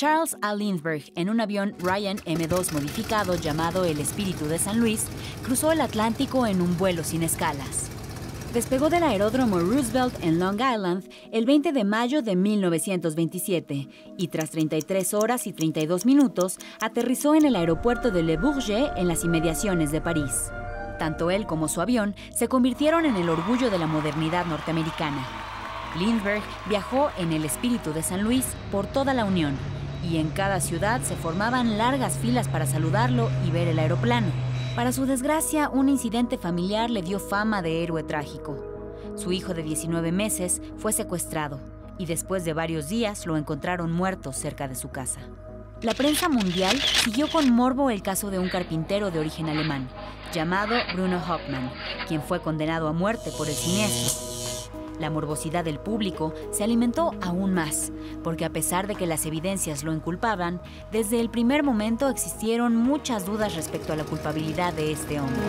Charles A. Lindbergh, en un avión Ryan M2 modificado llamado el Espíritu de San Luis, cruzó el Atlántico en un vuelo sin escalas. Despegó del aeródromo Roosevelt en Long Island el 20 de mayo de 1927 y tras 33 horas y 32 minutos aterrizó en el aeropuerto de Le Bourget en las inmediaciones de París. Tanto él como su avión se convirtieron en el orgullo de la modernidad norteamericana. Lindbergh viajó en el espíritu de San Luis por toda la Unión y en cada ciudad se formaban largas filas para saludarlo y ver el aeroplano. Para su desgracia, un incidente familiar le dio fama de héroe trágico. Su hijo de 19 meses fue secuestrado y después de varios días lo encontraron muerto cerca de su casa. La prensa mundial siguió con morbo el caso de un carpintero de origen alemán, llamado Bruno Hoffmann, quien fue condenado a muerte por el siniestro. La morbosidad del público se alimentó aún más, porque a pesar de que las evidencias lo inculpaban, desde el primer momento existieron muchas dudas respecto a la culpabilidad de este hombre.